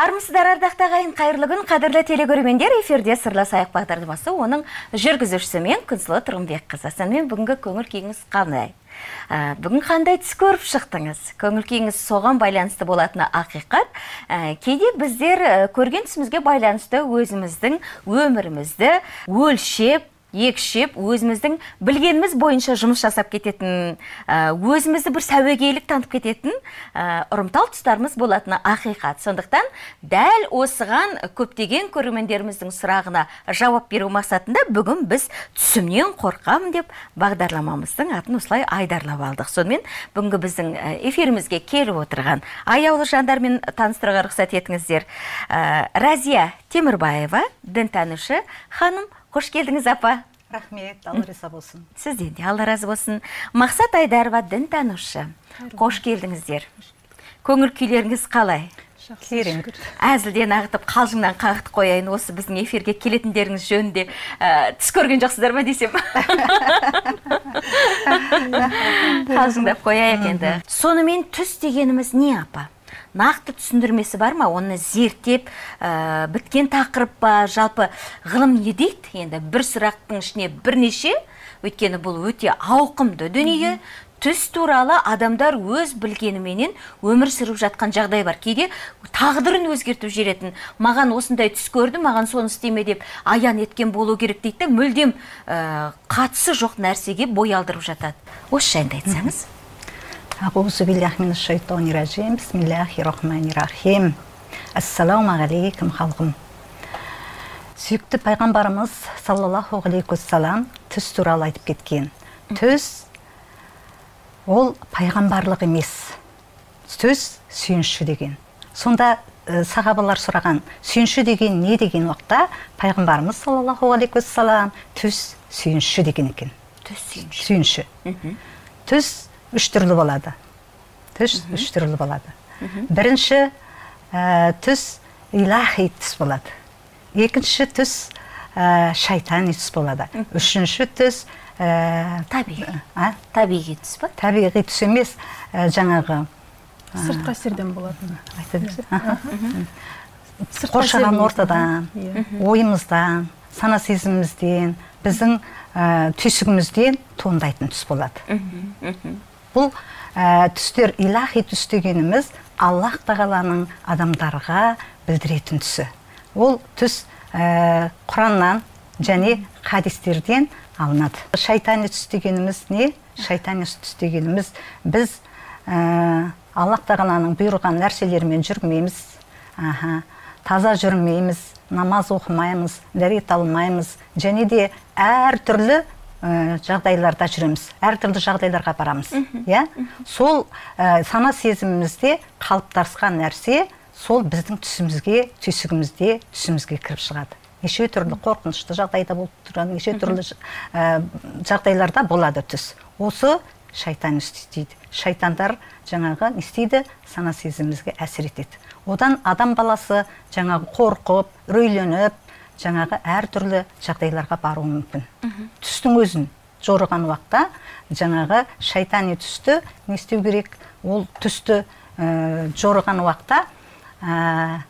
армысыздар ардақты ағайын қайырлы күн. Қадірлі телекөрермендер эфирде сырласайық бағдарламасы оның жүргізушісі мен күнсұлу тұрғынбекқызы сонымен бүгінгі көңіл күйіңіз қандай? Ә, бүгін қандай түс көріп шықтыңыз? Көңіл күйіңіз соған байланысты болатыны ақиқат. Ә, кейде біздер ә, көрген түсімізге байланысты өзіміздің өмірімізді өлшеп екшеп өзіміздің білгеніміз бойынша жұмыс жасап кететін өзімізді бір сәуегейлік танытып кететін ұрымтал тұстарымыз болатыны ақиқат. Сондықтан дәл осыған көптеген көрермендеріміздің сұрағына жауап беру мақсатында бүгін біз түсімнен қорқамын деп бағдарламамыздың атын осылай айдарлап алдық. Сонымен бүгінгі біздің эфирімізге келіп отырған аяулы жандармен таныстыруға рұқсат етіңіздер. Разия темірбаева дінтанушы ханым қош келдіңіз апа. Рахмет алла риза болсын. Сізден де алла разы болсын. Мақсат айдарова дінтанушы. Қош келдіңіздер. Көңіл күйлеріңіз қалай? Керемет. Әзілден ағытып қалжыңнан қағытып қояйын. Осы біздің эфирге келетіндеріңіз жөнінде ә, түс көрген жоқсыздар ма десем? Қалжыңдап қояйық енді. Сонымен түс дегеніміз не апа? Нақты түсіндірмесі бар ма? Оны зерттеп ә, біткен тақырып па? Жалпы ғылым не дейді? Енді бір сұрақтың ішіне бірнеше. Өйткені бұл өте ауқымды дүние. Түс туралы адамдар өз білгеніменен өмір сүріп жатқан жағдай бар. Кейде тағдырын өзгертіп жіберетін маған осындай түс көрді маған соны істеме деп аян еткен болу керек дейді да мүлдем ә, қатысы жоқ нәрсеге бой алдырып жатады. Осы жайында айтсаңыз. أعوذ بالله من الشيطان الرجيم بسم الله الرحمن الرحيم алейкум халқым сүйікті пайғамбарымыз саллаллаху алейхи уассалам түс туралы айтып кеткен түс ол пайғамбарлық емес түс сүйінші деген сонда ә, сахабалар сұраған сүйінші деген не деген уақытта пайғамбарымыз саллаллаху алейхи уассалам түс сүйінші деген екен түс сүйінші сүйінші түс үш түрлі болады түс үш түрлі болады бірінші ә, түс илахи түс болады. Екінші түс ә, шайтани түс болады. Үшінші түс ә, табиғи. а? табиғи түс па табиғи түс емес ә, жаңағы сыртқы әсерден болатын. айта. Сыртқы қоршаған ортадан Иә. ойымыздан сана сезімімізден біздің ә, түйсігімізден туындайтын түс болады. Бұл ә, түстер илахи түс дегеніміз аллах тағаланың адамдарға білдіретін түсі. Ол түс ә, құраннан және хадистерден алынады. Шайтани түс дегеніміз не? Шайтани түс дегеніміз біз ә, аллах тағаланың бұйырған нәрселермен жүрмейміз. Таза жүрмейміз намаз оқымаймыз дәрет алмаймыз және де әртүрлі жағдайларда жүреміз. Әртүрлі жағдайларға барамыз. Иә? Сол ә, сана сезімімізде қалыптасқан нәрсе сол біздің түсімізге түйсігімізде түсімізге кіріп шығады. Неше түрлі қорқынышты жағдайда болып тұрады неше түрлі ә, жағдайларда болады түс. Осы шайтан істейді шайтандар жаңағы не істейді? Сана сезімімізге әсер етеді. Одан адам баласы жаңағы қорқып үрейленіп жаңағы әртүрлі жағдайларға баруы мүмкін. Түстің өзін жорыған уақытта жаңағы шайтани түсті не істеу керек ол түсті ә, жорыған уақытта ә,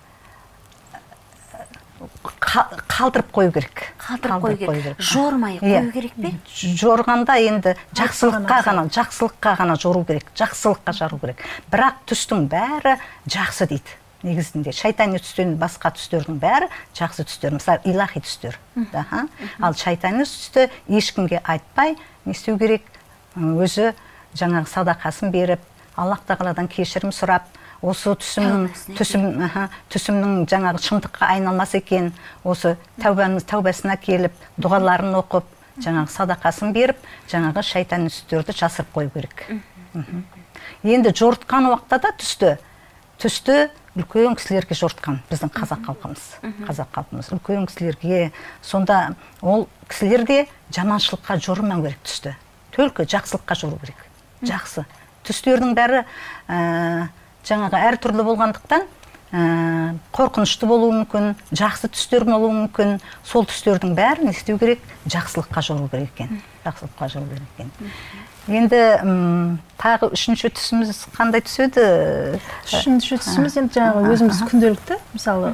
қа- қалдырып қою керек. Қалдырып қою керек. жормай Иә. қою керек пе? Жорғанда енді жақсылыққа ғана жақсылыққа ғана жору керек жақсылыққа жару керек. Бірақ түстің бәрі жақсы дейді. Негізінде шайтани түстен басқа түстердің бәрі жақсы түстер. Мысалы илахи түстер Аха. ал шайтани түсті ешкімге айтпай не істеу керек. Өзі жаңағы садақасын беріп аллах тағаладан кешірім сұрап осы түсімнің Тәубасына түсім аха, түсімнің жаңағы шындыққа айналмас екен. Осы тәубамыз тәубасына келіп дұғаларын оқып жаңағы садақасын беріп жаңағы шайтан түстерді жасырып қою керек. Енді жортқан уақытта да түсті. Түсті үлкен кісілерге жортқан біздің қазақ халқымыз қазақ халқымыз. Үлкен кісілерге сонда ол кісілер де жаманшылыққа жорымау керек түсті. Только жақсылыққа жору керек. Жақсы. Түстердің бәрі ә, жаңағы әртүрлі болғандықтан ә, қорқынышты болуы мүмкін жақсы түстер болуы мүмкін. Сол түстердің бәрін не істеу керек? Жақсылыққа жору керек екен. Жақсылыққа жол берген енді м, тағы үшінші түсіміз қандай түс еді үшінші түсіміз енді жаңағы өзіміз күнделікті мысалы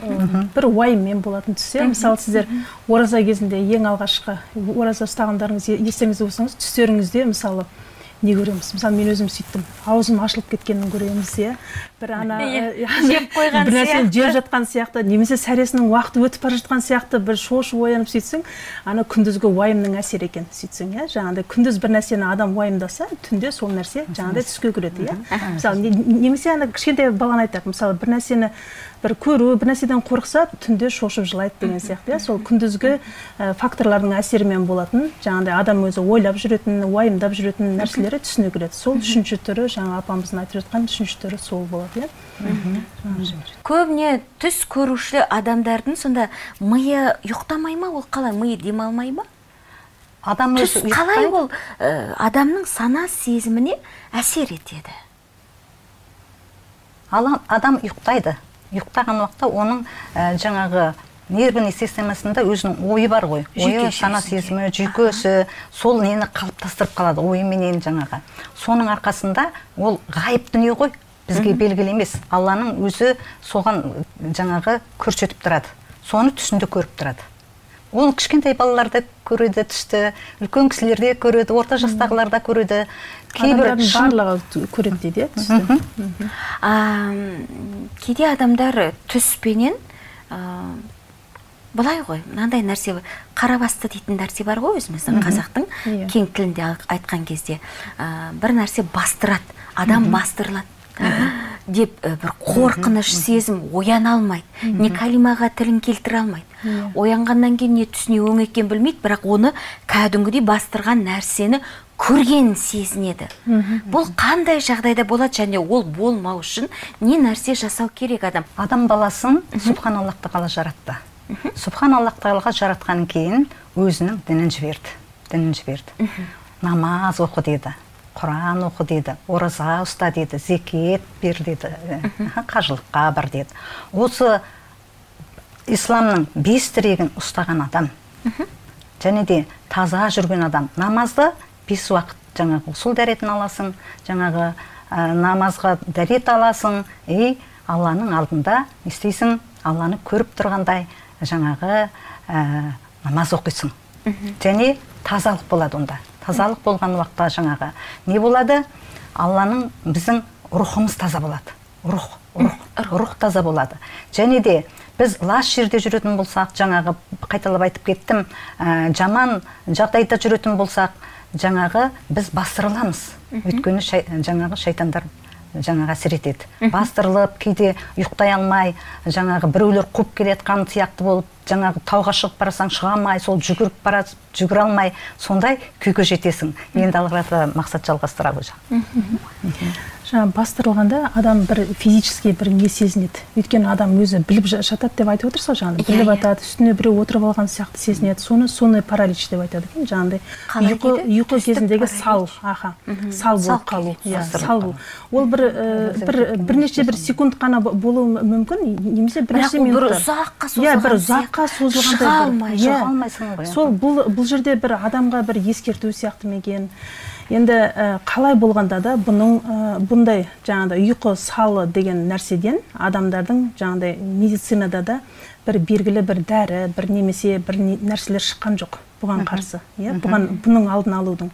бір уайыммен болатын түс иә мысалы сіздер ораза кезінде ең алғашқы ораза ұстағандарыңыз естеріңізде болсаңыз түстеріңізде мысалы не көреміз? Мысалы мен өзім сөйттім аузым ашылып кеткенін көреміз иә? Бір ана жеп қойған бір нәрсені жеп жатқан сияқты немесе сәресінің уақыты өтіп бара жатқан сияқты бір шошып оянып сөйтсең ана күндізгі уайымның әсері екен сөйтсең иә? Жаңағыдай күндіз бір нәрсені адам уайымдаса түнде сол нәрсе жаңағыдай түске кіреді иә? Мысалы не- немесе ана кішкентай баланы айтайық мысалы бір нәрсені бір көру бір нәрседен қорықса түнде шошып жылайды деген сияқты иә? Сол күндізгі факторлардың әсерімен болатын жаңағыдай адам өзі ойлап жүретін уайымдап жүретін нәрселері түсіне кіреді. Сол үшінші түрі жаңа апамыздың айтып жатқан үшінші түрі сол болады. Иә көбіне түс көруші адамдардың сонда миы ұйықтамай ма ол қалай? Миы демалмай ма? Адам түс қалай ол ә, адамның сана сезіміне әсер етеді? Ала- адам ұйықтайды. Ұйықтаған уақытта оның ә, жаңағы нервный системасында өзінің ойы бар ғой. Ойы сана сезімі жүйкесі сол нені қалыптастырып қалады ойыменен жаңағы. Соның арқасында ол ғайып дүние ғой. Бізге белгілі емес. Алланың өзі соған жаңағы көрсетіп тұрады. Соны түсінде көріп тұрады. Ол кішкентай балалар да көреді түсті. Үлкен кісілер де көреді орта жастағылар да көреді. Кейбір барлығы көреді дейді иә кейде адамдар түспенен а, былай ғой мынандай нәрсе бар, қара басты дейтін нәрсе бар ғой өзіміздің қазақтың Иә. кең тілінде айтқан кезде. Бір нәрсе бастырады. Адам бастырылады. Деп бір қорқыныш сезім ояна алмайды. Не калимаға тілін келтіре алмайды. Оянғаннан кейін не түсіне өң екенін білмейді бірақ оны кәдімгідей бастырған нәрсені көргенін сезінеді. Бұл қандай жағдайда болады және ол болмау үшін не нәрсе жасау керек адам? Адам баласын субхан аллах тағала жаратты? Субхан аллах тағалаға жаратқаннан кейін өзінің дінін жіберді дінін жіберді. Намаз оқы деді. Құран оқы деді ораза ұста деді зекет бер деді қажылыққа бар деді осы исламның бес тірегін ұстаған адам және де таза жүрген адам намазды бес уақыт жаңағы сол дәретін аласың жаңағы ә, намазға дәрет аласың и алланың алдында не істейсің? Алланы көріп тұрғандай жаңағы ә, намаз оқисың. Және тазалық болады онда. Тазалық болған уақытта жаңағы не болады? Алланың біздің рухымыз таза болады. Рух рух рух. таза болады. Және де біз лас жерде жүретін болсақ жаңағы қайталап айтып кеттім ә, жаман жағдайда жүретін болсақ жаңағы біз бастырыламыз өйткені шай, жаңағы шайтандар жаңағы әсер етеді. Бастырылып кейде ұйықтай алмай жаңағы біреулер қуып келе жатқан сияқты болып жаңағы тауға шығып барасаң шыға алмай сол жүгіріп бара жүгіре алмай сондай күйге жетесің. Енді қарата мақсат жалғастыра ғой жаңа бастырылғанда адам бір физически бір не сезінеді. Өйткені адам өзі біліп жа- жатады деп айтып отырсыз ғой жаңағыдай Иә, біліп иә. жатады үстіне біреу отырып алған сияқты сезінеді. Соны соны паралич деп айтады екен жаңағыдай ұйқы ұйқы кезіндегі сал аха сал болып қалу. иә сал болу ол бір ә, бір бірнеше бір секунд қана бо- болуы мүмкін немесе бірнеше минуттар. ұзаққа иә бір ұзаққа созылғандай шыға алмай, иә. шыға алмайсың ғой. сол бұл бұл жерде бір адамға бір ескерту сияқты ма екен? Енді ә, қалай болғанда да бұның ә, бұндай жаңағыдай ұйқы салы деген нәрседен адамдардың жаңағыдай медицинада да бір белгілі бір дәрі бір немесе бір нәрселер шыққан жоқ бұған қарсы иә? Бұған бұның алдын алудың.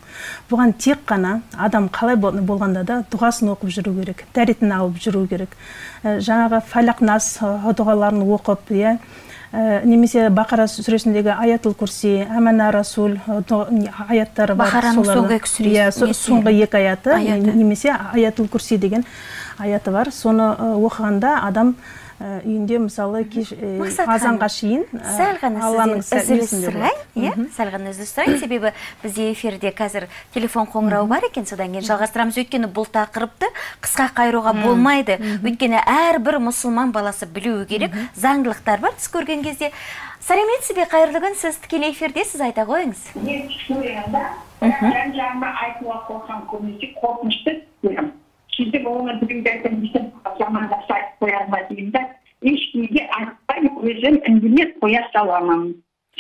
Бұған тек қана адам қалай бол- болғанда да дұғасын оқып жүру керек дәретін алып жүру керек. Ә, жаңағы фәлақ нас дұғаларын оқып иә? Немесе бақара сүресіндегі аятул курси әмәна расул не- аяттары бар Бақараның соңғы екі сүресі- иә соңғы екі аяты немесе аятул курси деген аяты бар. Соны ә, оқығанда адам үйінде мысалы кеш ә, Мақсат азанға ханым, шейін сәл ғана алланың сізден үзіліс сұрайын иә? Сәл ғана үзіліс сұрайын. Себебі бізде эфирде қазір телефон қоңырауы бар екен. Содан кейін жалғастырамыз. Өйткені бұл тақырыпты қысқа қайыруға болмайды. Өйткені әрбір мұсылман баласы білуі керек. Заңдылықтар бар түс көрген кезде. Сәлеметсіз бе? Қайырлы күн. Сіз тікелей эфирдесіз айта қойыңыз. Мен түс көремін да бірақ жан жағыма айтуға қорқам көбінесе. Қорқынышты оны біреуге айтамын десем жаман нәрсе айтып қояр ма деймін да ешкімге айтпай өзім үндемей қоя саламын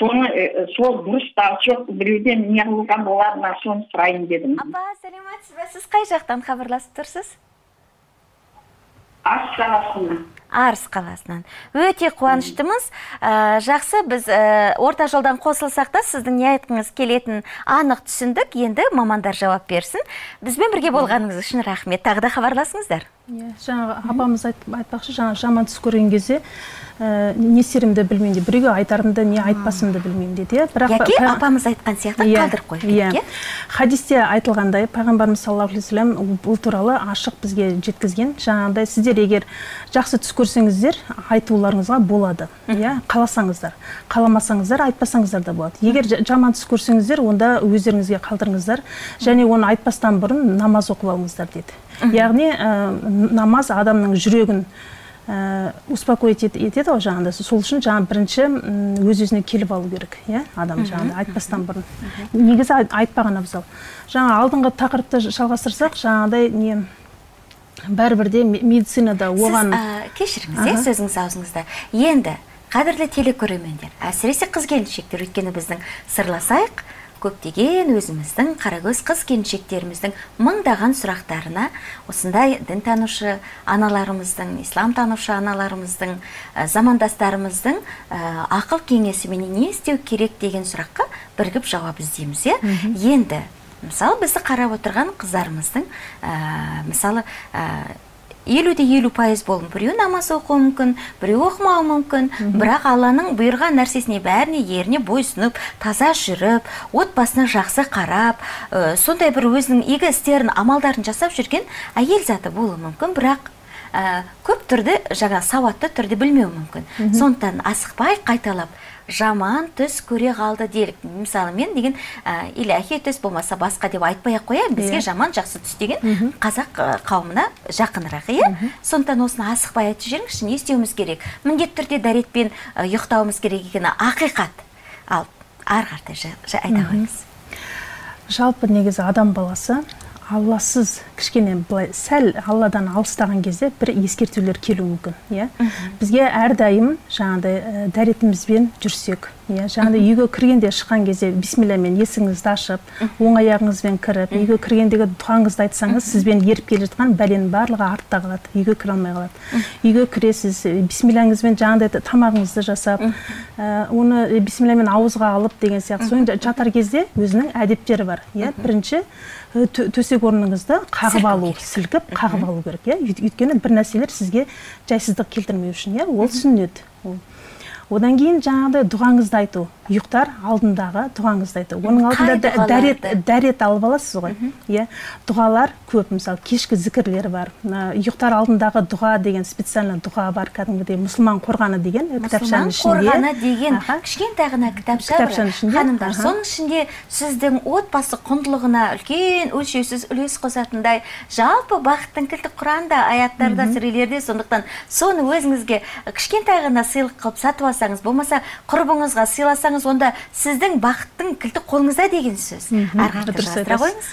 соны сол дұрыс па жоқ біреуден не қылуға болады ма соны сұрайын дедім апа сәлеметсіз бе сіз қай жақтан хабарласып тұрсыз қаласынан арыс қаласынан. Өте қуаныштымыз. Ә, жақсы біз ә, орта жолдан қосылсақ та сіздің не айтқыңыз келетінін анық түсіндік. Енді мамандар жауап берсін. Бізбен бірге болғаныңыз үшін рахмет. Тағы да хабарласыңыздар. Иә жаңағы апамыз айт- айтпақшы жаңағы жаман түс көрген кезде ә, не істерімді білмеймін дейді біреуге айтарымды не айтпасымды білмеймін дейді иә. Бірақ яки па- апамыз айтқан сияқты Иә, қалдырып қойып иә. кетті хадисте айтылғандай пайғамбарымыз саллаллаху алейхи вассалам бұл туралы ашық бізге жеткізген. Жаңағыдай сіздер егер жақсы түс көрсеңіздер айтуларыңызға болады. Иә қаласаңыздар. Қаламасаңыздар айтпасаңыздар да болады. Егер жа- жаман түс көрсеңіздер онда өздеріңізге қалдырыңыздар. Және оны айтпастан бұрын намаз оқып алыңыздар дейді яғни ә, намаз адамның жүрегін ә, успокоить ет- етеді ғой жаңағыдай сол үшін жаңа бірінші өз өзіне келіп алу керек иә адам жаңағыдай айтпастан бұрын. негізі айт- айтпаған абзал. Жаңа алдыңғы тақырыпты жалғастырсақ жаңағыдай не бәрібір де ме- медицинада оған ә, кешіріңіз иә сөзіңіз аузыңызда. Енді қадірлі телекөрермендер әсіресе қыз келіншектер өйткені біздің сырласайық көптеген өзіміздің қарагөз қыз келіншектеріміздің мыңдаған сұрақтарына осындай дінтанушы аналарымыздың ислам танушы аналарымыздың ә, замандастарымыздың ә, ақыл кеңесіменен не істеу керек деген сұраққа бірігіп жауап іздейміз иә. Енді мысалы бізді қарап отырған қыздарымыздың ә, мысалы ә, елу де елу пайыз болуы мүмкін біреу намаз оқуы мүмкін біреу оқымауы мүмкін. Бірақ алланың бұйырған нәрсесіне бәріне еріне бойсұнып таза жүріп отбасына жақсы қарап ә, сондай бір өзінің игі істерін амалдарын жасап жүрген әйел заты болуы мүмкін. Бірақ ә, көп түрді жаңа сауатты түрде білмеуі мүмкін. Сондықтан асықпай қайталап жаман түс көре қалды делік мысалы мен деген ә, иләхи түс болмаса басқа деп айтпай ақ қояйын бізге Иә. жаман жақсы түс деген қазақ ә, қауымына жақынырақ иә? Сондықтан осыны асықпай айтып жіберіңізші не істеуіміз керек? Міндетті түрде дәретпен ұйықтауымыз керек екені ақиқат. Ал ары қаратай айта қойыңыз. Жалпы негізі адам баласы алласыз кішкене былай сәл алладан алыстаған кезде бір ескертулер келуі мүмкін иә? Бізге әрдайым жаңағыдай ә, дәретімізбен жүрсек иә? Жаңағыдай үйге кіргенде шыққан кезде бисмиллямен есігіңізді ашып оң аяғыңызбен кіріп үйге кіргендегі дұғаңызды айтсаңыз сізбен еріп келе жатқан бәленің барлығы артта қалады үйге кіре алмай қалады. Үйге кіресіз бисмилләңізбен жаңағыдай тамағыңызды жасап ә, оны бисмиллямен ауызға алып деген сияқты. Соның жатар кезде өзінің әдептері бар иә? Бірінші төсек орныңызды қағып алу сілкіп қағып алу керек иә? Өйт- өйткені бір нәрселер сізге жайсыздық келтірмеу үшін иә? Ол сүннет. Ол одан кейін жаңағыдай дұғаңызды айту. Ұйықтар алдындағы дұғаңызды айту. Оның алдында дә- дәрет дәрет алып аласыз ғой. Иә дұғалар көп мысалы кешкі зікірлер бар. Ұйықтар алдындағы дұға деген специально дұға бар кәдімгідей мұсылман қорғаны деген кітапшаның ішінде. қорғаны деген кішкентай ғана кітапша Кітапшаның бар ішінде, ханымдар. Соның ішінде сіздің отбасы құндылығына үлкен өлшеусіз үлес қосатындай жалпы бақыттың кілті құранда аяттарда сүрелерде сондықтан соны өзіңізге кішкентай ғана сыйлық қылып сатып алсаңыз болмаса құрбыңызға сыйласаңыз онда сіздің бақыттың кілті қолыңызда деген сөз. Ары қарата жалғастыра қойыңыз.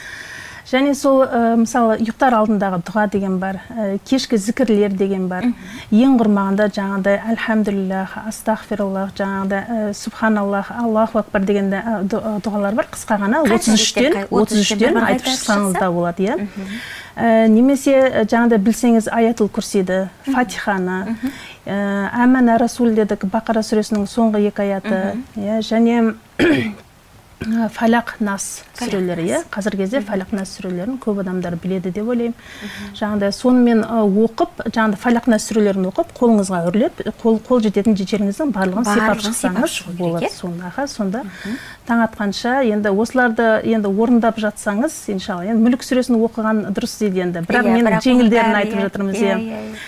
Және сол ә, мысалы ұйықтар алдындағы дұға деген бар ә, кешкі зікірлер деген бар. Ең құрмағанда жаңағыдай альхамдулиллах астағфируллах жаңағыдай ә, субханаллах аллаху акбар деген ә, дұғалар бар. Қысқа ғана Қанша 33-тен беттен, 33-тен 33-тен бір айтып шықсаңыз шықса? да болады иә. Ә, немесе жаңағыдай білсеңіз аятул курсиді фатиханы ә, әмәна расул дедік бақара сүресінің соңғы екі аяты иә. Және ә, фәлақ нас сүрелері иә? қазіргі кезде фәлақ нас сүрелерін көп адамдар біледі деп ойлаймын. Жаңағыдай сонымен оқып жаңағыдай фәлақ нас сүрелерін оқып қолыңызға үрлеп қол, қол жететін жеріңіздің барлығын сипап шықсаңыз болады иә? сонда. Аха сонда таң атқанша енді осыларды енді орындап жатсаңыз иншалла енді мүлік сүресін оқыған дұрыс дейді енді. Бірақ Иә, мен жеңілдерін айтып жатырмыз иә, иә, иә.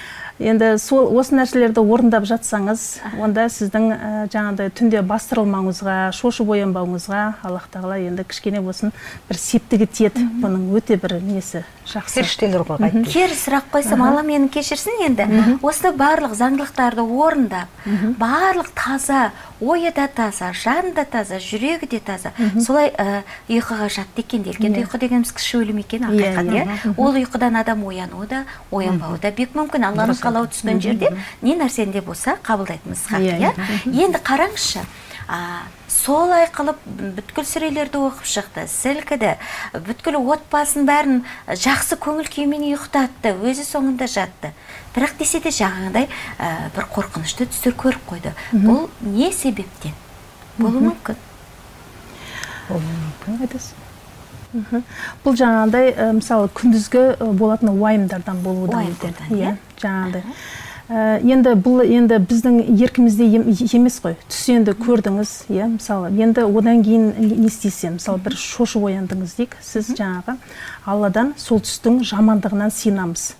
Енді сол осы нәрселерді орындап жатсаңыз онда сіздің ә, жаңағыдай түнде бастырылмауыңызға шошып оянбауыңызға аллах тағала енді кішкене болсын бір септігі тиеді. Бұның өте бір несі жақсы. Періштелер ғой кері сұрақ қойсам алла мені кешірсін енді. Осы барлық заңдылықтарды орындап барлық таза ойы да таза жаны да таза жүрегі де таза. Солай ә, ұйқыға жатты екен делік енді ұйқы дегеніміз кіші өлім екен Иә, ақиқат иә. иә. Ол ұйқыдан адам оянуы да оянбауы да бек мүмкін. Алланың Қалау түскен жерде не нәрсені де болса қабылдайтынымыз хақ Иә, иә. енді қараңызшы солай қылып бүткіл сүрелерді оқып шықты сілкіді бүткіл отбасын бәрін жақсы көңіл күймен ұйықтатты өзі соңында жатты. Бірақ десе де жаңағыдай ә, бір қорқынышты түстер көріп қойды. Бұл не себептен? Болуы мүмкін. Болуы мүмкін. Бұл жаңағыдай мысалы күндізгі болатын уайымдардан болуы да мүмкін. Уайымдардан, иә? жаңағыдай енді бұл енді біздің еркімізде ем- емес қой. Түс енді көрдіңіз иә мысалы. Енді одан кейін не істейсіз мысалы бір шошып ояндыңыз дейік сіз жаңағы алладан сол түстің жамандығынан сыйынамыз.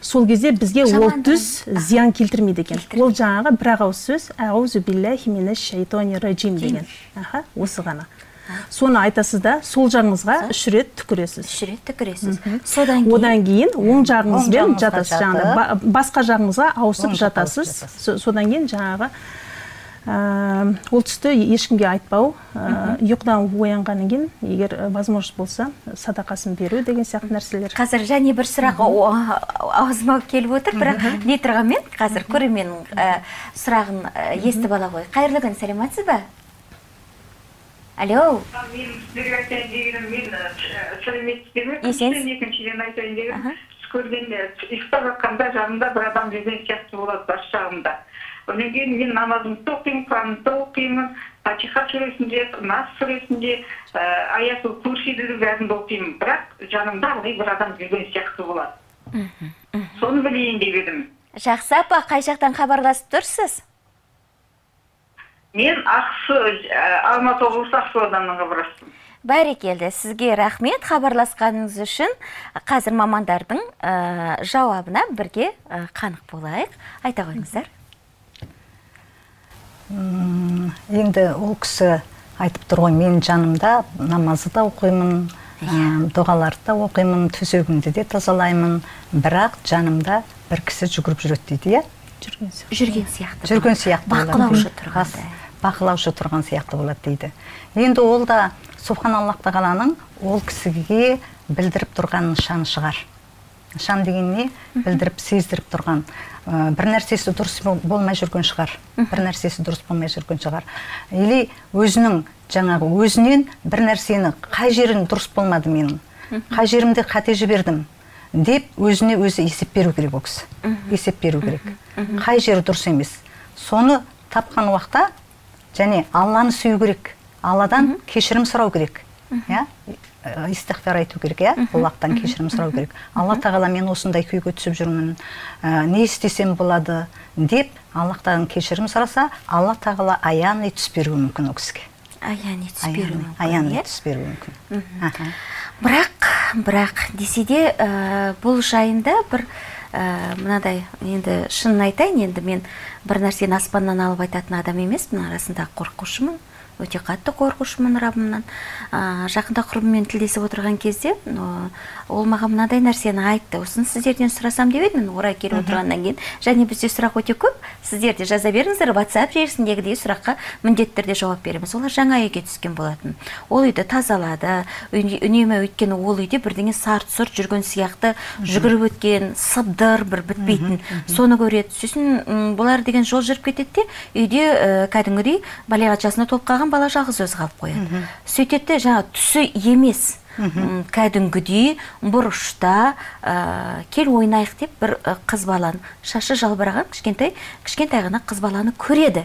Сол кезде бізге ол түс зиян келтірмейді екен. Ол жаңағы бір ақ ауыз сөз әғузу биллахи минаш шайтани раджим деген. Аха осы ғана. Соны айтасыз да сол жағыңызға үш рет түкіресіз. Үш рет түкіресіз содан кейін одан кейін оң жағыңызбен жатасыз жаңағыдай. Басқа жағыңызға ауысып жатасыз. содан кейін жаңағы ол түсті ешкімге айтпау ұйқыдан оянғаннан кейін егер возможность болса садақасын беру деген сияқты нәрселер. Қазір және бір сұрақ аузыма келіп отыр бірақ не тұрғанмен қазір көрерменнің сұрағын естіп ала ғой. Қайырлы күн сәлеметсіз ба алло. Дегенім мен сәлеметсіздер ме Есенсіз. екіншіден айтайын дегенім түс көргенде ұйықтап жатқанда жанымда бір адам жүрген сияқты болады бас жағымда одан кейін мен намазымды оқимын құранымды оқимын фатиха сүресінде нас сүресінде ә, аятул курсиді бәрін оқимын бірақ жанымда ылғи бір адам жүрген сияқты болады соны білейін деп едім. Жақсы апа қай жақтан хабарласып тұрсыз? Мен ақсу ә, алматы облысы ақсу ауданынан хабарластым. Бәрекелді сізге рахмет. Хабарласқаныңыз үшін қазір мамандардың ә, жауабына бірге ә, қанық болайық. Айта қойыңыздар. М, енді ол кісі айтып тұр ғой мен жанымда намазды да оқимын ә, дұғаларды да оқимын төсегімді де тазалаймын бірақ жанымда бір кісі жүгіріп жүреді дейді иә? Жүрген сияқты. жүрген сияқты. Жүрген сияқты болады бақылаушы тұрғандай бақылаушы тұрған сияқты болады дейді. Енді ол да субханаллах тағаланың ол кісіге білдіріп тұрған нышаны шығар. Нышан деген не? Білдіріп сездіріп тұрған. Ә, бір нәрсесі дұрыс бол- болмай жүрген шығар. Бір нәрсесі дұрыс болмай жүрген шығар. Или өзінің жаңағы өзінен бір нәрсені қай жерін дұрыс болмады менің қай жерімде қате жібердім деп өзіне өзі есеп беру керек ол кісі. Есеп беру керек. Қай жері дұрыс емес. Соны тапқан уақытта және алланы сүю керек. Алладан кешірім сұрау керек. Иә? Истихфар айту керек иә? Аллахтан кешірім сұрау керек. Алла тағала мен осындай күйге түсіп жүрмін ә, не істесем болады? деп аллахтан кешірім сұраса алла тағала аян түс беруі мүмкін ол кісіге. Аян түс беруі аян мүмкін, аян иә? түс беруі мүмкін. Бірақ бірақ десе де ә, бұл жайында бір мынадай енді шынын айтайын енді мен бір нәрсені аспаннан алып айтатын адам емеспін арасында қорқушымын. Өте қатты қорқушымын раббымнан ә, жақында құрбыммен тілдесіп отырған кезде ол маған мынадай нәрсені айтты. Осыны сіздерден сұрасам деп едім орай келіп отырғаннан кейін. Және бізде сұрақ өте көп. Сіздер де жаза беріңіздер whatsapp желісіндегідей сұраққа міндетті түрде жауап береміз. Олар жаңа үйге түскен болатын. Ол үйді тазалады. Үне- үнемі өйткені ол үйде бірдеңе сарт сұрт жүрген сияқты жүгіріп өткен сыбдыр бір бітпейтін. Соны көреді. Сосын бұлар деген жол жүріп кетеді де үйде ә, кәдімгідей балиғат жасына толып қалған бала жалғыз өзі қалып қояды. Сөйтеді де жаңағы түсі емес. Кәдімгідей бұрышта ә, кел ойнайық деп бір қыз баланы шашы жалбыраған кішкентай кішкентай ғана қыз баланы көреді.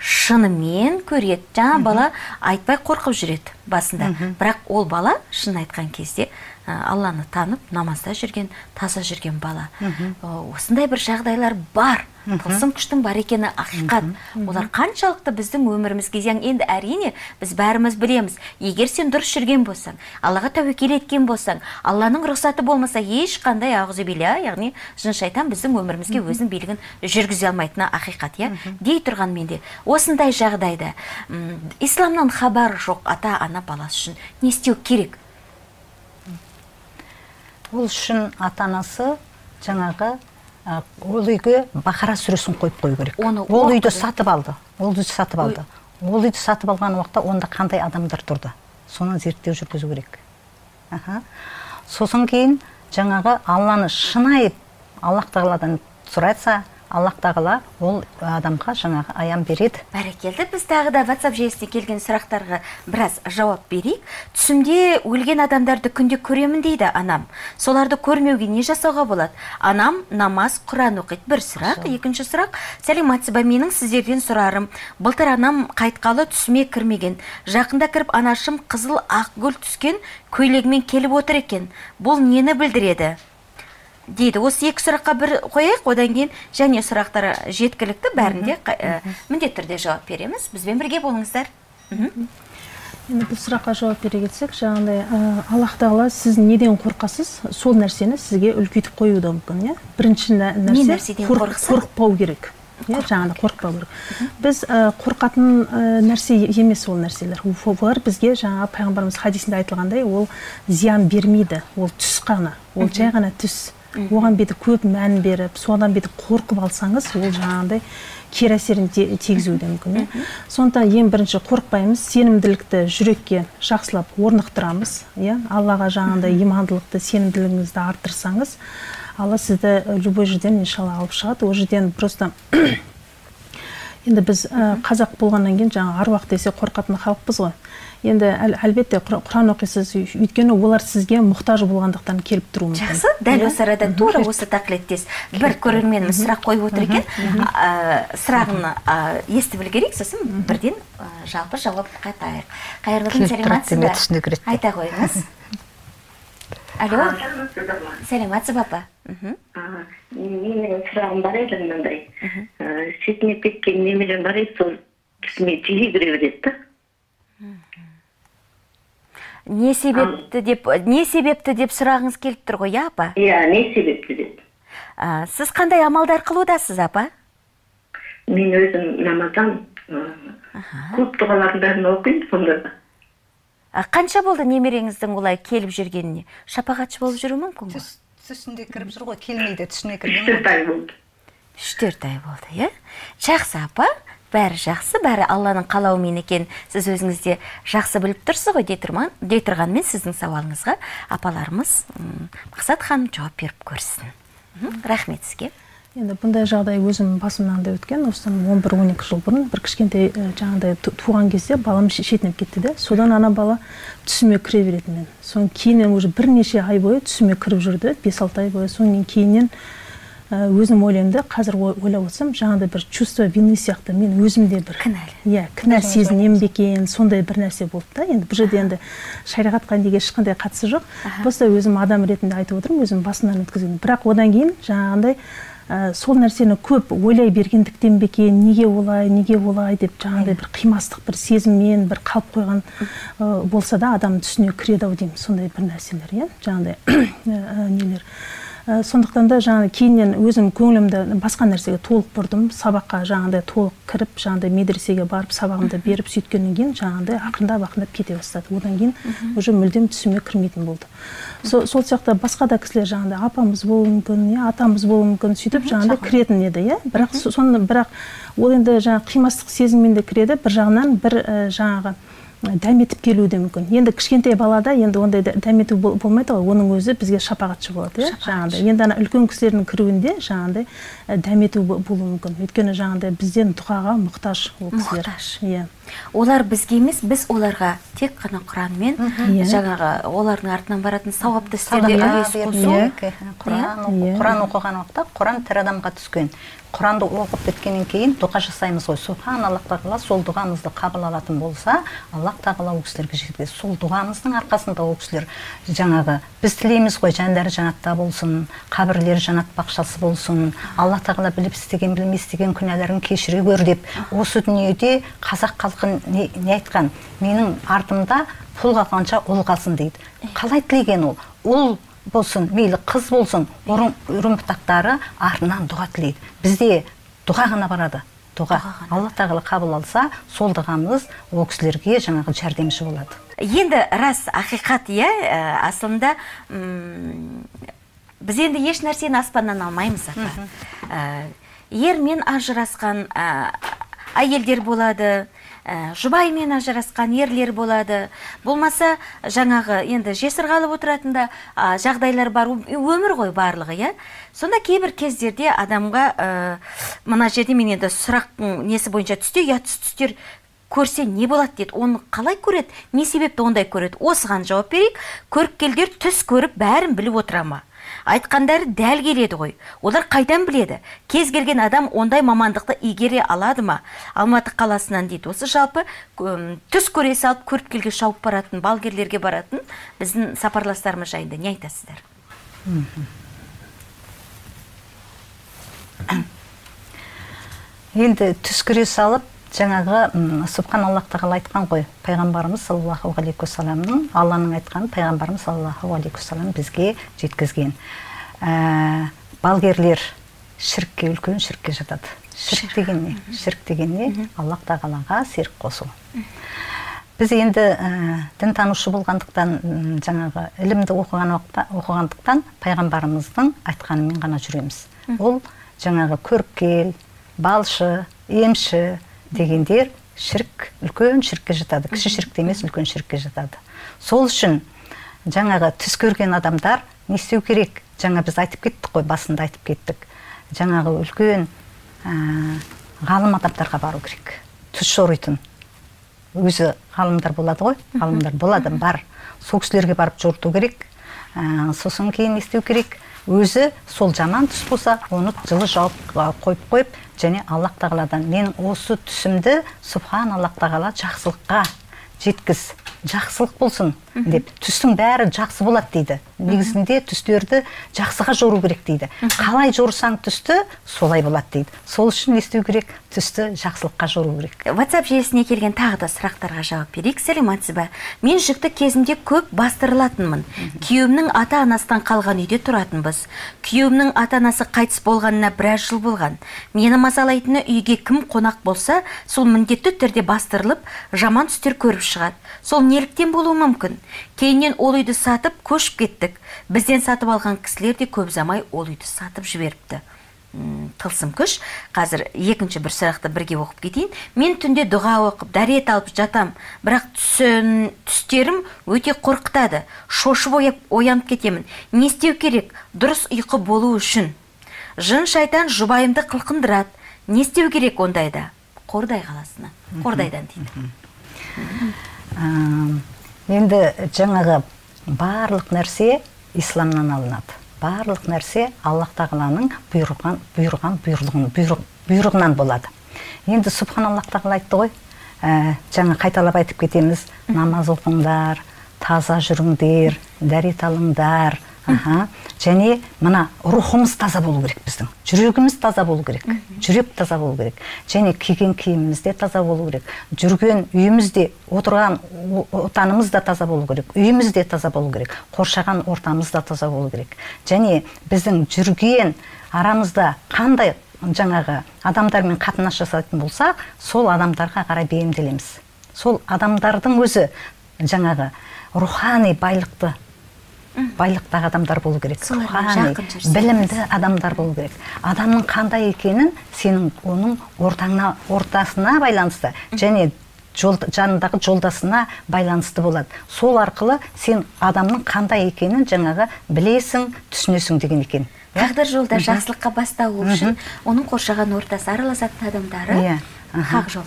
Шынымен көреді. Жаңа бала айтпай қорқып жүреді басында. Бірақ ол бала шын айтқан кезде алланы танып намазда жүрген таза жүрген бала. Осындай бір жағдайлар бар. Тылсым күштің бар екені ақиқат. Олар қаншалықты біздің өмірімізге зиян. Енді әрине біз бәріміз білеміз. Егер сен дұрыс жүрген болсаң аллаға тәуекел еткен болсаң алланың рұқсаты болмаса ешқандай ауызубилля яғни жын шайтан біздің өмірімізге өзінің билігін жүргізе алмайтыны ақиқат иә? Дей тұрғанмен де осындай жағдайда исламнан хабар жоқ ата ана баласы үшін не істеу керек? Ол үшін ата анасы жаңағы ә, ол үйге бақара сүресін қойып қою керек. Оны ол үйді сатып алды. Ол үйді сатып алды. Ол үйді сатып алған уақытта онда қандай адамдар тұрды? Соны зерттеу жүргізу керек. Аха. сосын кейін жаңағы алланы шынайы аллах тағаладан сұраса аллах тағала ол адамға жаңағы аян береді. Бәрекелді. Біз тағы да whatsapp желісіне келген сұрақтарға біраз жауап берейік. Түсімде өлген адамдарды күнде көремін дейді анам. Соларды көрмеуге не жасауға болады? Анам намаз құран оқиды. Бір сұрақ. Екінші сұрақ. Сәлеметсіз ба менің сіздерден сұрарым. Былтыр анам қайтқалы түсіме кірмеген. Жақында кіріп анашым қызыл ақ гүл түскен көйлегімен келіп отыр екен. Бұл нені білдіреді? Дейді. Осы екі сұраққа бір қояйық. Одан кейін және сұрақтар жеткілікті. Бәрінде ә, міндетті түрде жауап береміз. Бізбен бірге болыңыздар. Енді бұл сұраққа жауап бере кетсек жаңағыдай ә, аллах тағала сіз неден қорқасыз? Сол нәрсені сізге үлкейтіп қоюы да мүмкін иә? Бірінші нәрсе қорықпау керек иә? Жаңағыдай қорықпау керек. Біз ә, қорқатын ә, нәрсе емес ол нәрселер. Ол- олар бізге жаңағы пайғамбарымыз хадисінде айтылғандай ол зиян бермейді. Ол түс қана. Ол жай ғана түс. Оған бүйтіп көп мән беріп содан бүйтіп қорқып алсаңыз ол жаңағыдай кері әсерін те- тигізуі де мүмкін иә. Сондықтан ең бірінші қорықпаймыз сенімділікті жүрекке жақсылап орнықтырамыз иә. Аллаға жаңағыдай имандылықты сенімділігіңізді арттырсаңыз алла сізді любой жерден иншалла алып шығады. Ол жерден просто енді біз ә, қазақ болғаннан кейін жаңағы аруақ десе қорқатын халықпыз ғой. Енді әл, әлбетте құр- құран оқисыз өйткені олар сізге мұқтаж болғандықтан келіп тұруы мүмкін. жақсы. Дәл Иә? осы арада тура осы тақылеттес бір көрерменіміз сұрақ қойып отыр екен. А, сұрағын естіп үлгерейік сосын бірден жалпы жауап қатайық қайырлы күн сәлеметсіз ба? айта қойыңыз. Алло. Сәлеметсіз ба апа? Менің сұрағым бар еді мынандай. Шетінеп кеткен немерем бар еді сол түсіме жиі кіре береді да не себепті деп не себепті деп сұрағыңыз келіп тұр ғой иә апа? Иә не себепті деп. А, сіз қандай амалдар қылудасыз апа? Мен өзім намаздан көп дұғалардың бәрін оқимын сонда да. А, қанша болды немереңіздің олай келіп жүргеніне? Шапағатшы болып жүруі мүмкін ғой түс түсінде кіріп жүр ғой келмейді түсіне үш кірген төрт ай болды. Үш төрт ай болды иә? Жақсы апа. Бәрі жақсы бәрі алланың қалауымен екен. Сіз өзіңіз де жақсы біліп тұрсыз ғой дей тұрғанмен сіздің сауалыңызға апаларымыз мақсат ханым жауап беріп көрсін. Рахмет сізге. Енді бұндай жағдай өзім басымнан да өткен осыдан он бір он екі жыл бұрын бір кішкентай жаңағыдай ту- туған кезде балам ше- шетінеп кетті де. Содан ана бала түсіме кіре беретін мен. Содан кейіннен уже бірнеше ай бойы түсіме кіріп жүрді бес алты ай бойы. Содан кейін кейіннен өзім ойлаймын да қазір ой- ойлап отырсам жаңағыдай бір чувство вины сияқты мен өзімде бір Кінәлі. иә кінә сезінемін бе екен сондай бір нәрсе болды да. Енді бұл жерде енді шариғатқа неге ешқандай қатысы жоқ. Просто өзім адам ретінде айтып отырмын өзім басымнан өткізген бірақ одан кейін жаңағындай ә, сол нәрсені көп ойлай бергендіктен бе екен неге олай неге олай деп жаңағыдай бір қимастық бір сезіммен бір қалып қойған ә, болса да адам түсіне кіреді ау деймін. Сондай бір нәрселер иә. Жаңағыдай ә, нелер. Ә, сондықтан да жаңағы кейіннен өзім көңілімді басқа нәрсеге толық бұрдым. Сабаққа жаңағыдай толық кіріп жаңағыдай медресеге барып сабағымды беріп сөйткеннен кейін жаңағыдай ақырындап ақырындап кете бастады. Одан кейін уже мүлдем түсіме кірмейтін болды. Со- сол сияқты басқа да кісілер жаңағыдай апамыз болуы мүмкін иә атамыз болуы мүмкін сөйтіп жаңағыдай кіретін еді иә. Бірақ со- соны бірақ ол енді жаңағы қимастық сезіммен де кіреді. Бір жағынан бір ә, жаңағы дәметіп келуі де мүмкін. Енді кішкентай балада енді ондай дә- дәмету бол- болмайды ғой. Оның өзі бізге шапағатшы болады иә? Жаңағыдай енді ана үлкен кісілердің кіруінде жаңағыдай дәмету бо- болуы мүмкін. Өйткені жаңағыдай бізден дұғаға мұқтаж ол кісілер. Мұқтаж. иә. Олар бізге емес біз оларға тек қана құранмен Иә. жаңағы олардың артынан баратын сауапты істерде үлес құран оқыған уақытта құран тірі адамға түскен. Құранды оқып біткеннен кейін дұға жасаймыз ғой. Субхан аллах тағала сол дұғамызды қабыл алатын болса аллах тағала ол кісілерге жеткізеді. Сол дұғамыздың арқасында ол кісілер жаңағы біз тілейміз ғой жандары жанатта болсын қабірлері жанат бақшасы болсын алла тағала біліп істеген білмей істеген күнәларын кешіре көр деп. Осы дүниеде қазақ халқы не, не айтқан менің артымда пұл қалғанша ұл қалсын дейді. Қалай тілеген ол? Ұл болсын мейлі қыз болсын ұрым үрім бұтақтары артынан дұға тілейді. Бізде дұға ғана барады. Дұға. Алла тағала қабыл алса сол дұғамыз ол кісілерге жаңағы жәрдемші болады. Енді рас ақиқат иә ә, асылында біз енді еш нәрсені аспаннан алмаймыз апа ә, ермен ажырасқан ә, әйелдер болады жұбайымен ажырасқан ерлер болады. Болмаса жаңағы енді жесір қалып отыратын да а, жағдайлар бар өмір ғой барлығы иә? Сонда кейбір кездерде адамға ә, мына жерде мен енді сұрақтың несі бойынша түсте ұятсыз түстер көрсе не болады дейді оны қалай көреді? Не себепті ондай көреді? Осыған жауап берейік. Көріпкелдер түс көріп бәрін біліп отыра ма? Айтқандары дәл келеді ғой. Олар қайдан біледі? Кез келген адам ондай мамандықты игере алады ма? Алматы қаласынан дейді. Осы жалпы түс көре салып көріпкелге шауып баратын балгерлерге баратын біздің сапарластарымыз жайында не айтасыздар? Енді түс көре салып жаңағы м, субхан аллах тағала айтқан ғой пайғамбарымыз саллаллаху алейхи уассаламның алланың айтқанын пайғамбарымыз саллаллаху алейхи уассалам бізге жеткізген. Ә, балгерлер шіркке үлкен шіркке жатады. Шірк деген не? Шірк деген не? Аллах тағалаға серік қосу. Біз енді ә, дінтанушы болғандықтан жаңағы ілімді оқыған уақытта- оқығандықтан пайғамбарымыздың айтқанымен ғана жүреміз. Ол жаңағы көріпкел балшы емші дегендер шірк үлкен шіркке жатады. Кіші шіркте емес үлкен шіркке жатады. Сол үшін жаңағы түс көрген адамдар не істеу керек? Жаңа біз айтып кеттік қой басында айтып кеттік. Жаңағы үлкен ә, ғалым адамдарға бару керек. Түс жоритын. Өзі ғалымдар болады ғой ғалымдар болады бар. Сол кісілерге барып жорту керек. Ә, сосын кейін не істеу керек? Өзі сол жаман түс болса оны жылы жауып қойып қойып және аллах тағаладан мен осы түсімді субхан аллах тағала жақсылыққа жеткіз. Жақсылық болсын. Деп түстің бәрі жақсы болады дейді. Негізінде түстерді жақсыға жору керек дейді. Қалай жорсаң түсті солай болады дейді. Сол үшін не істеу керек? Түсті жақсылыққа жору керек. WhatsApp желісіне келген тағы да сұрақтарға жауап берейік. Сәлеметсіз ба мен жүкті кезімде көп бастырылатынмын. Күйеуімнің ата анасынан қалған үйде тұратынбыз. Күйеуімнің ата анасы қайтыс болғанына біраз жыл болған. Мені мазалайтыны үйге кім қонақ болса сол міндетті түрде бастырылып жаман түстер көріп шығады. Сол неліктен болуы мүмкін? Кейіннен ол үйді сатып көшіп кеттік. Бізден сатып алған кісілер де көп ұзамай ол үйді сатып жіберіпті. Тылсым күш. Қазір екінші бір сұрақты бірге оқып кетейін. Мен түнде дұға оқып дәрет алып жатам. Бірақ түсін, түстерім өте қорқытады. Шошып ояп, оянып кетемін. Не істеу керек? Дұрыс ұйқы болу үшін. Жын шайтан жұбайымды қылқындырады. Не істеу керек ондайда? Қордай қаласына. Қордайдан дейді. Енді жаңағы барлық нәрсе исламнан алынады. Барлық нәрсе аллах тағаланың бұйырған бұйырған бұйрығын бұйрық, бұйрығынан болады. Енді субхан аллах тағала айтты ғой ә, жаңа қайталап айтып кетеміз. Намаз оқыңдар таза жүріңдер дәрет алыңдар аха. Және мына рухымыз таза болу керек біздің. Жүрегіміз таза болу керек. Жүрек таза болу керек. Және киген киіміміз де таза болу керек. Жүрген үйімізде отырған о- отанымыз да таза болу керек. Үйіміз де таза болу керек. Қоршаған ортамыз да таза болу керек. Және біздің жүрген арамызда қандай жаңағы адамдармен қатынас жасайтын болсақ сол адамдарға қарай бейімделеміз. Сол адамдардың өзі жаңағы рухани байлықты байлықтағы адамдар болу керек. Рухани білімді адамдар болу керек. Адамның қандай екенін сенің оның ортаңа ортасына байланысты және жол, жанындағы жолдасына байланысты болады. Сол арқылы сен адамның қандай екенін жаңағы білесің түсінесің деген екен. Иә? тағдыр жолда жақсылыққа бастау үшін оның қоршаған ортасы араласатын адамдары иә.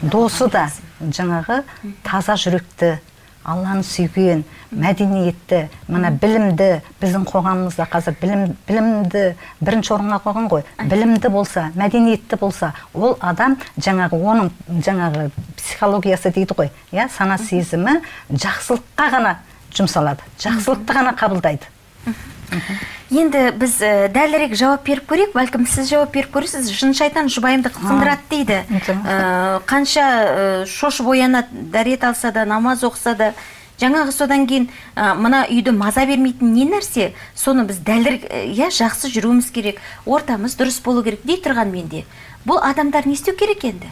досы да жаңағы таза жүректі алланы сүйген мәдениетті мына білімді біздің қоғамымызда қазір білім, білімді бірінші орынға қойған ғой. Білімді болса мәдениетті болса ол адам жаңағы оның жаңағы психологиясы дейді ғой иә сана сезімі жақсылыққа ғана жұмсалады жақсылықты ғана қабылдайды. Енді біз ә, дәлірек жауап беріп көрейік бәлкім сіз жауап беріп көресіз. Жын шайтан жұбайымды қылқындырады дейді. Ә, қанша ә, шошып оянады дәрет алса да намаз оқыса да жаңағы содан кейін ә, мына үйді маза бермейтін не нәрсе соны біз дәлірек иә жақсы жүруіміз керек ортамыз дұрыс болу керек дей тұрған менде. Бұл адамдар не істеу керек енді?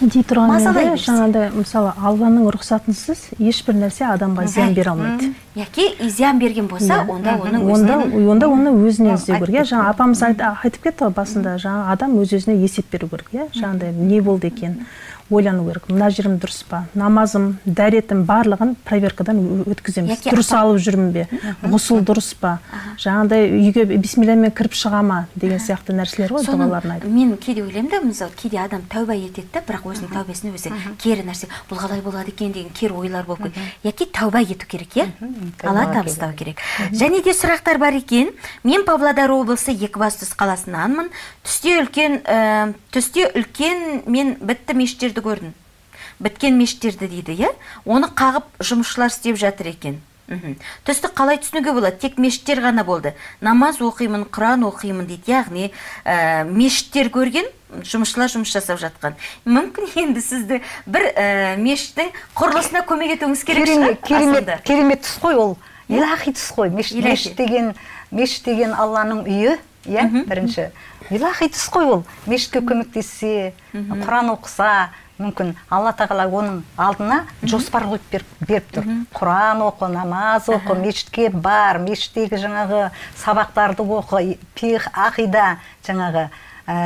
Дей тұрғанмен Мазалай де берсе. жаңағыдай мысалы алланың рұқсатынсыз ешбір нәрсе адамға зиян бере алмайды. Яки зиян берген болса онда оның онда өзіне онда оны өзіне іздеу керек иә жаңа апамыз айт- айтып кетті ғой басында жаңа адам өз өзіне есеп беру керек иә? Жаңағыдай не болды екен? Ойлану керек. Мына жерім дұрыс па? Намазым дәретім барлығын проверкадан өткіземіз. Дұрыс алып жүрмін бе? Ғұсыл дұрыс па? Жаңағыдай үйге бисмиллямен кіріп шыға ма? Деген сияқты нәрселер ғой дұғаларын айтып. мен кейде ойлаймын да мысалы кейде адам тәуба етеді да бірақ өзінің тәубесіне өзі кері нәрсе бұл қалай болады екен? деген кері ойлар болып яки тәуба ету керек иә? Алла табыстау керек. және де сұрақтар бар екен. Мен павлодар облысы екібастұз қаласынанмын. Түсте үлкен ә, түсте үлкен мен бітті мешіттерді көрдім біткен мешіттерді дейді иә? Оны қағып жұмысшылар істеп жатыр екен. Мхм. түсті қалай түсінуге болады? Тек мешіттер ғана болды. Намаз оқимын құран оқимын дейді. Яғни ә, мешіттер көрген жұмысшылар жұмыс жасап жатқан. Мүмкін енді сізді бір ә, мешіттің құрылысына көмек етуіңіз керек шығар керемет керемет керемет түс қой ол. Илахи түс қой. Мешіт мешіт деген мешіт деген алланың үйі иә? Бірінші. Илахи түс қой ол. Мешітке көмектессе құран оқыса мүмкін алла тағала оның алдына жоспар қойып беріп, беріп тұр. Құран оқы намаз оқы мешітке бар мешіттегі жаңағы сабақтарды оқы пих ақида жаңағы ә,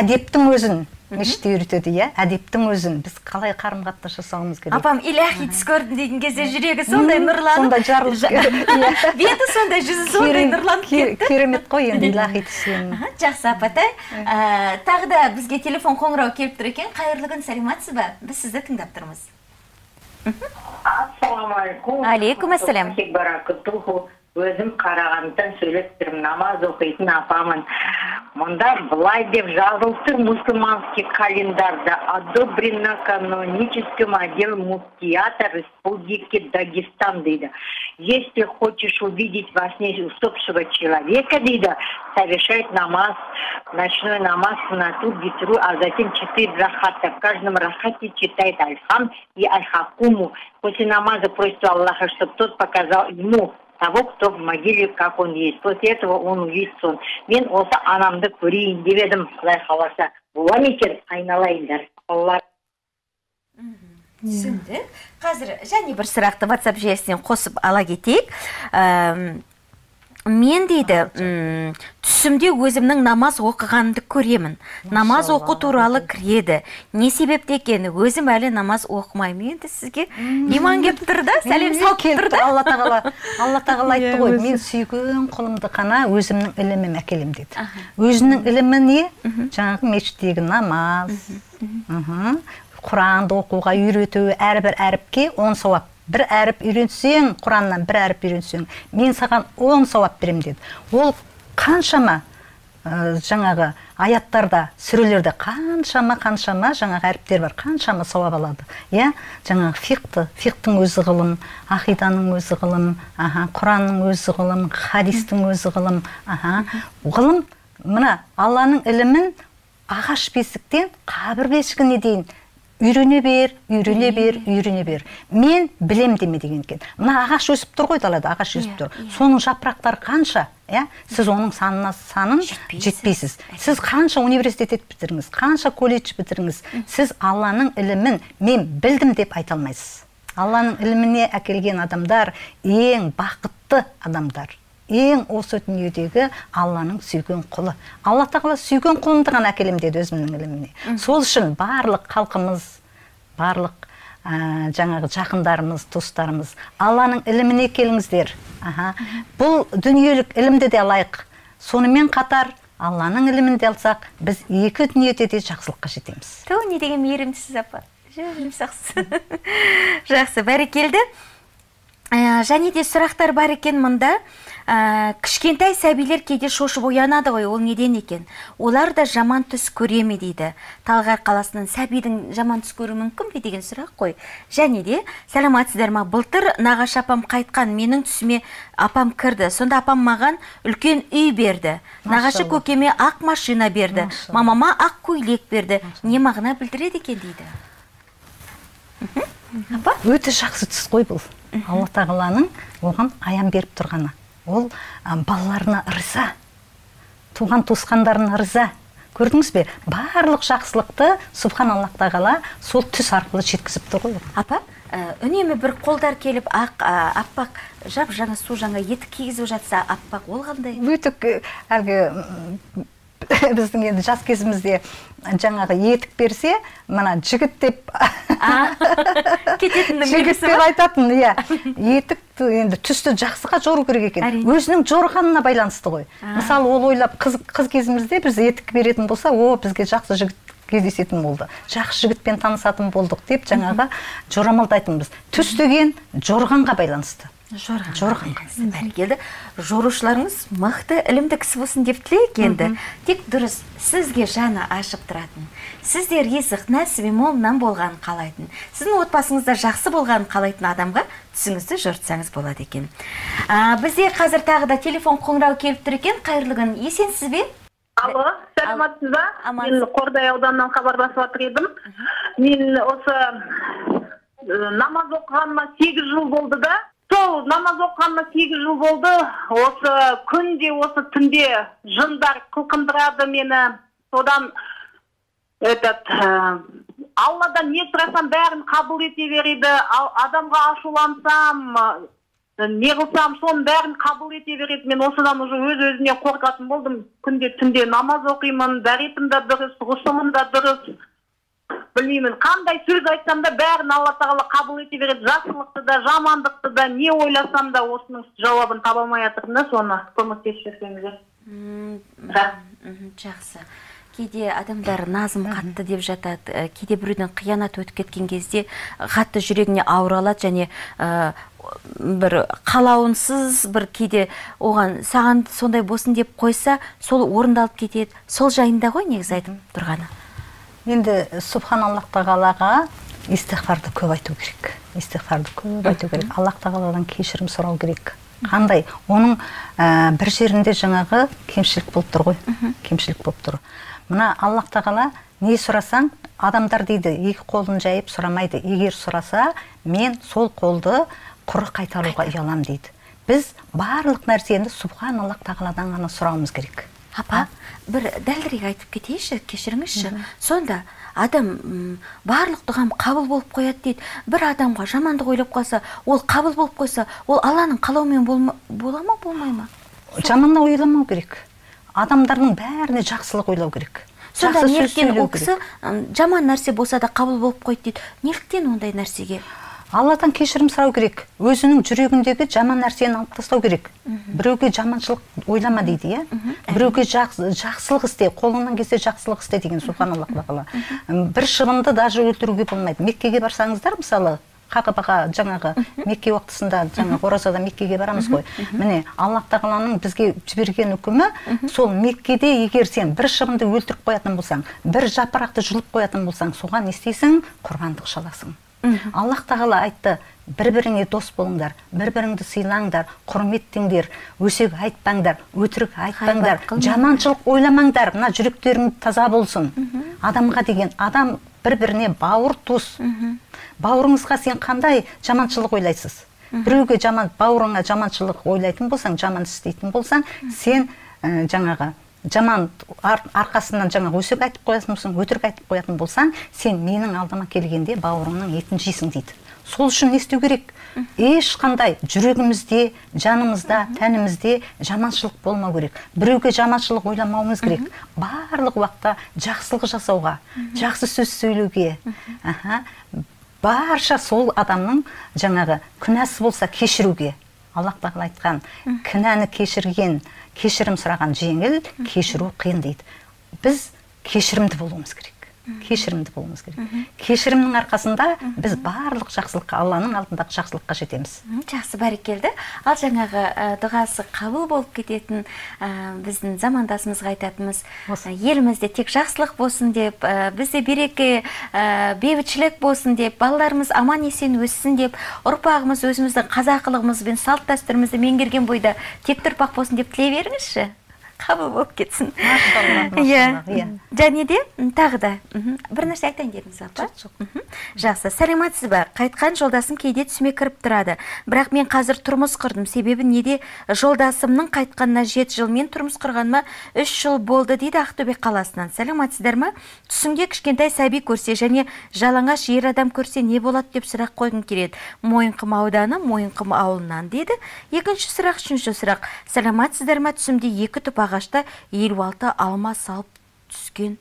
әдептің өзін мешітте үйретеді иә? Әдептің өзін. Біз қалай қарым қатынас жасауымыз керек? Апам илахи түс көрдім деген кезде жүрегі сондай нұрланып сондай жарылып жа- иә. беті сондай жүзі сондай нұрланып ке- кетті. керемет қой енді илахи түсен Аха, жақсы апатай Ә, тағы да бізге телефон қоңырау келіп тұр екен. Қайырлы күн сәлеметсіз ба біз сізді тыңдап тұрмыз. Ассалаумағалейкум Алейкум. Ассалам. баракатуху өзім қарағандыдан сөйлеп тұрмын намаз оқитын апамын мұнда былай деп жазылып тұр мусульманский календарьда одобрено каноническим отделом муфтията республики дагестан дейді если хочешь увидеть во сне усопшего человека дейді совершает намаз ночной намаз сунату битру а затем четыре рахата в каждом рахате читает альхам и альхакуму после намаза просит у Аллаха чтобы тот показал ему того, кто в могиле, как он есть. После этого он увидит сон. Мен осы анамды көрейін деп едім, құдай қаласа. Бола ма екен айналайындар. Алла түсіндік қазір және бір сұрақты whatsapp желісінен қосып ала кетейік мен дейді түсімде өзімнің намаз оқығанымды көремін. Намаз оқу туралы кіреді. Не себепті екен өзім әлі намаз оқымаймын. Енді сізге иман келіп тұр да сәлем салып тұр да алла тағала алла тағала айтты Иә, ғой мен сүйген құлымды қана өзімнің ілімім әкелем деді өзінің ілімі не? Жаңағы мешіттегі намаз. Құранды оқуға үйрету әрбір әріпке он сауап. Бір әріп үйренсең құраннан бір әріп үйренсең мен саған он сауап беремін деді. Ол қаншама ә, жаңағы аяттарда сүрелерде қаншама қаншама жаңағы әріптер бар қаншама сауап алады. Иә? Жаңағы фиқты фиқтың өзі ғылым ақиданың өзі ғылым аха құранның өзі ғылым хадистің өзі ғылым аха. Ғылым мына алланың ілімін ағаш бесіктен қабір бесігіне дейін үйрене бер үйрене бер үйрене бер. Мен білем деме деген екен. Мына ағаш өсіп тұр ғой далада ағаш өсіп тұр. соның жапырақтары қанша иә? Сіз оның санына санын Жетпейсіз. жетпейсіз. Сіз қанша университет бітіріңіз қанша колледж бітіріңіз сіз алланың ілімін мен білдім деп айта алмайсыз. Алланың іліміне әкелген адамдар ең бақытты адамдар. Ең осы дүниедегі алланың сүйген құлы. Алла тағала сүйген құлымды ғана әкелем деді өзімнің іліміне. Сол үшін барлық халқымыз барлық ә, жаңағы жақындарымыз достарымыз алланың іліміне келіңіздер. Аха. Бұл дүниелік ілімді де алайық. Сонымен қатар алланың ілімін де алсақ біз екі дүниеде де жақсылыққа жетеміз. Ту не деген мейірімдісіз апа? Жұмсақсыз жақсы бәрекелді. Ә, және де сұрақтар бар екен мұнда. Ә, кішкентай сәбилер кейде шошып оянады ғой ол неден екен? Олар да жаман түс көре ме дейді? Талғар қаласынан сәбидің жаман түс көруі мүмкін бе деген сұрақ қой. Және де сәлеметсіздер ма? былтыр нағашы апам қайтқан менің түсіме апам кірді. Сонда апам маған үлкен үй берді. Нағашы көкеме ақ машина берді. Машалла. мамама ақ көйлек берді. Не мағына білдіреді екен дейді? Апа? Өте жақсы түс қой бұл. Алла тағаланың оған аян беріп тұрғаны. Ол балаларына риза туған туысқандарына риза көрдіңіз бе? Барлық жақсылықты субханаллах тағала сол түс арқылы жеткізіп тұр ғой. Апа ә, үнемі бір қолдар келіп ақ ә, аппақ жап жаңа су жаңа етік кигізіп жатса аппақ ол қандай? Өте к- әлгі біздің енді жас кезімізде жаңағы етік берсе мына жігіт деп А, кететіннің жігіт деп айтатын иә. Етік енді түсті жақсыға жору керек екен. өзінің жорғанына байланысты ғой. Мысалы ол ойлап қыз, қыз кезімізде біз етік беретін болса о бізге жақсы жігіт кездесетін болды. Жақсы жігітпен танысатын болдық деп жаңағы жорамалдайтынбыз. Түс деген жорғанға байланысты. Жорған. Жорған. Бәрекелді. Жорушыларыңыз мықты ілімді кісі болсын деп тілейік енді. Тек дұрыс сізге жаны ашып тұратын. Сізде ризық, нәсібі молынан болғанын қалайтын. Сіздің отбасыңызда жақсы болғанын қалайтын адамға түсіңізді жортсаңыз болады екен. А, бізде қазір тағы да телефон қоңырау келіп тұр екен. Қайырлы күн. Есенсіз бе? алло саламатсыз ба мен қордай ауданынан хабарласып жатыр едім мен осы намаз оқығаныма сегіз жыл болды да сол намаз оқығаныма сегіз жыл болды. Осы күнде осы түнде жындар қылқындырады мені. Содан этот э, алладан не сұрасам бәрін қабыл ете береді адамға ашулансам э, не қылсам соның бәрін қабыл ете береді мен осыдан уже өз өзіне қорқатын болдым. Күнде түнде намаз оқимын дәретім да дұрыс ғұсылым да дұрыс. Білмеймін. Қандай сөз айтсам да бәрін алла тағала қабыл ете береді. Жақсылықты да жамандықты да не ойласам да осының жауабын таба алмай жатырмын да соны. Көмектесіп жіберсеңіздер жақсы. Кейде адамдар назым қатты деп жатады. Ә, кейде біреуден қиянат өтіп кеткен кезде қатты жүрегіне ауыр алады және ә, бір қалауынсыз бір кейде оған саған сондай болсын деп қойса сол орындалып кетеді. Сол жайында ғой негізі айтып тұрғаны. Енді субханаллах тағалаға истихфарды көп айту керек. Истихфарды көп айту керек. Аллах тағаладан кешірім сұрау керек. Қандай? Оның ә, бір жерінде жаңағы кемшілік болып тұр ғой. Кемшілік болып тұр. Мына аллах тағала не сұрасаң адамдар дейді екі қолын жайып сұрамайды. Егер сұраса мен сол қолды құр қайтаруға ұялам дейді. Біз барлық нәрсені субханаллах тағаладан ғана сұрауымыз керек. Апа бір дәлірек айтып кетейінші кешіріңізші. Сонда адам барлық дұғам қабыл болып қояды дейді. Бір адамға жамандық ойлап қалса ол қабыл болып қойса ол алланың қалауымен бола ма болмай ма? Жаман ойламау керек. Адамдардың бәріне жақсылық ойлау керек. Сонда неліктен ол кісі жаман нәрсе болса да қабыл болып қойды дейді. Неліктен ондай нәрсеге? Алладан кешірім сұрау керек. Өзінің жүрегіндегі жаман нәрсені алып тастау керек. Біреуге жаманшылық ойлама дейді иә? Біреуге жақсы- жақсылық істе қолыңнан келсе жақсылық істе деген субханаллах тағала бір шыбынды даже өлтіруге болмайды. Меккеге барсаңыздар мысалы қағабаға жаңағы мекке уақытысында жаңағы оразада меккеге барамыз ғой. Міне аллах тағаланың бізге жіберген үкімі сол меккеде егер сен бір шыбынды өлтіріп қоятын болсаң бір жапырақты жұлып қоятын болсаң соған не істейсің? Құрбандық шаласың. Аллах тағала айтты бір біріңе дос болыңдар бір біріңді сыйлаңдар құрметтеңдер өсек айтпаңдар өтірік айтпаңдар жаманшылық ойламаңдар мына жүректерің таза болсын. Адамға деген адам бір біріне бауыр туыс. Бауырыңызға сен қандай жаманшылық ойлайсыз? Біреуге жаман бауырыңа жаманшылық ойлайтын болсаң жаман істейтін болсаң сен ә, жаңағы жаман ар, арқасынан жаңағы өсек айтып қоятын болсаң өтірік айтып қоятын болсаң сен менің алдыма келгенде бауырыңның етін жейсің дейді. Сол үшін не істеу керек? Ешқандай жүрегімізде жанымызда тәнімізде жаманшылық болмау керек. Біреуге жаманшылық ойламауымыз керек. Барлық уақытта жақсылық жасауға жақсы сөз сөйлеуге аха барша сол адамның жаңағы күнәсі болса кешіруге аллах тағала айтқан кінәні кешірген кешірім сұраған жеңіл кешіру қиын дейді. Біз кешірімді болуымыз керек. Кешірімді болуымыз керек. Кешірімнің арқасында біз барлық жақсылыққа алланың алдындағы жақсылыққа жетеміз. Жақсы бәрекелді. Ал жаңағы ә, дұғасы қабыл болып кететін ә, біздің замандасымызға айтатынымыз ә, елімізде тек жақсылық болсын деп ә, бізде береке ә, бейбітшілік болсын деп балаларымыз аман есен өссін деп ұрпағымыз өзіміздің қазақылығымыз бен салт дәстүрімізді меңгерген бойда текті ұрпақ болсын деп тілей беріңізші. Қабыл болып кетсін. Иә. иә. және де тағы да бір нәрсе айтайын дедіңіз апа. Жақсы. Сәлеметсіз ба? Қайтқан жолдасым кейде түсіме кіріп тұрады. Бірақ мен қазір тұрмыс құрдым. Себебі неде? Жолдасымның қайтқанына жеті жыл. Мен тұрмыс құрғаныма үш жыл болды дейді ақтөбе қаласынан. Сәлеметсіздер ма? Түсіңде кішкентай сәби көрсе және жалаңаш ер адам көрсе не болады деп сұрақ қойғым келеді. Мойынқұм ауданы мойынқұм ауылынан дейді екінші сұрақ үшінші сұрақ. Сәлеметсіздер ма? Түсімде екі тұпақ ағашта елу алты алма салып түскен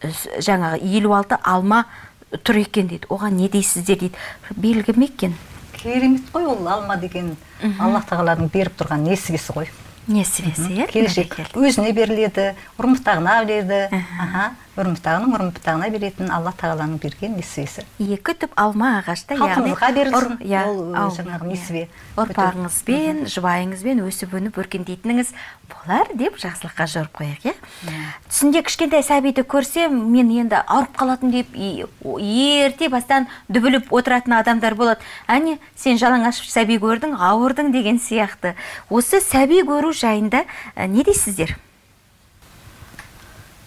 э, жаңағы елу алты алма тұр екен дейді. Оған не дейсіздер дейді. Белгі ме екен. Керемет қой ол алма деген. Алла тағаланың беріп тұрған несібесі ғой. Несібесі иә келешек өзіне беріледі ұрымтағына береді аха. Ұрымтағының ұрымтағына беретін алла тағаланың берген несібесі екі түп алма ағашта халқымызға берілсін иә, ол жаңағы несібе ұрпағыңызбен жұбайыңызбен өсіп өніп өркендейтініңіз болар деп жақсылыққа жорып қояйық иә түсінде кішкентай сәбиді көрсем мен енді ауырып қалатын деп ерте бастан дүбіліп отыратын адамдар болады. Әне сен жалаңаш сәби көрдің ауырдың деген сияқты. Осы сәби көру жайында ә, не дейсіздер?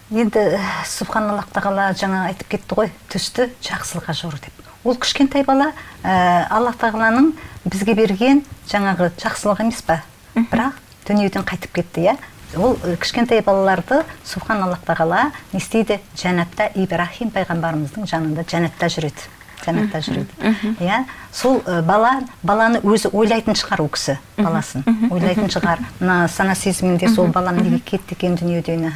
Енді субханаллах тағала жаңа айтып кетті ғой түсті жақсылыққа жор деп. Ол кішкентай бала ә, алла тағаланың бізге берген жаңағы жақсылығы емес па? Бірақ дүниеден қайтып кетті иә? Ол ә, кішкентай балаларды субханаллах тағала не істейді? Жәннатта ибрахим пайғамбарымыздың жанында жәннатта жүреді. Жәннатта жүреді. Иә? Сол бала баланы өзі ойлайтын шығар ол кісі баласын. ойлайтын шығар мына сана сезімінде сол балам неге кетті екен дүниеден